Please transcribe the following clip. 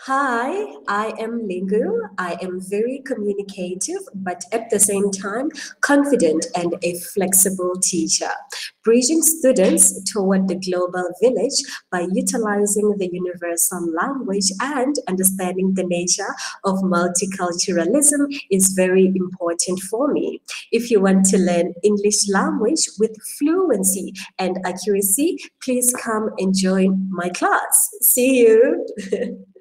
Hi, I am Lingu. I am very communicative, but at the same time, confident and a flexible teacher, bridging students toward the global village by utilizing the universal language and understanding the nature of multiculturalism is very important for me. If you want to learn English language with fluency and accuracy, please come and join my class. See you.